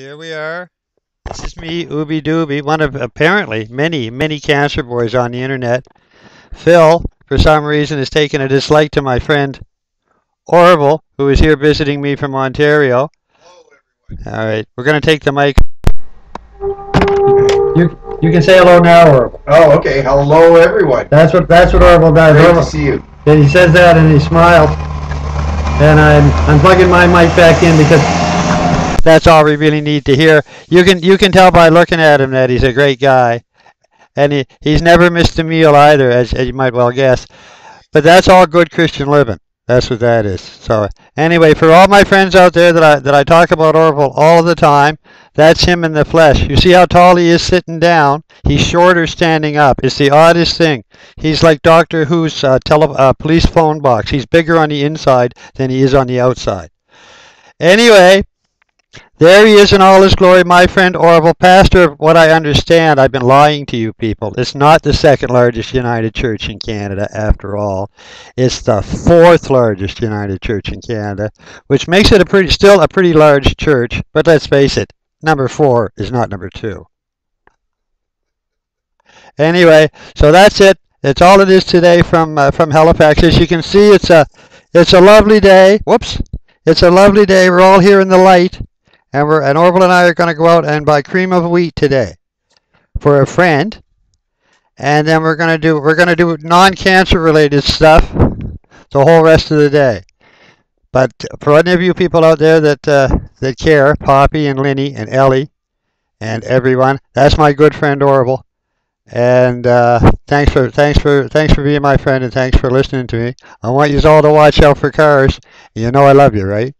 Here we are. This is me, Ooby Dooby, one of apparently many, many cancer boys on the internet. Phil, for some reason, has taken a dislike to my friend Orville, who is here visiting me from Ontario. All right, we're going to take the mic. You you can say hello now, Orville. Oh, okay. Hello, everyone. That's what that's what Orville does. Great to see you. and he says that and he smiles. And I'm I'm plugging my mic back in because that's all we really need to hear. You can you can tell by looking at him that he's a great guy, and he he's never missed a meal either, as, as you might well guess. But that's all good Christian living. That's what that is. So anyway, for all my friends out there that I that I talk about Orville all the time, that's him in the flesh. You see how tall he is sitting down? He's shorter standing up. It's the oddest thing. He's like Doctor Who's uh, tele, uh, police phone box. He's bigger on the inside than he is on the outside. Anyway, there he is in all his glory, my friend Orville, pastor of what I understand. I've been lying to you people. It's not the second largest United Church in Canada, after all. It's the fourth largest United Church in Canada, which makes it a pretty, still a pretty large church. But let's face it, number four is not number two. Anyway, so that's it. That's all it is today from uh, from Halifax. As you can see, it's a it's a lovely day. Whoops, it's a lovely day. We're all here in the light and we're and Orville and I are going to go out and buy cream of wheat today for a friend, and then we're going to do we're going to do non-cancer related stuff the whole rest of the day. But for any of you people out there that uh, that care, Poppy and Linny and Ellie and everyone, that's my good friend Orville. And uh, thanks for thanks for thanks for being my friend and thanks for listening to me. I want you all to watch out for cars. You know I love you, right?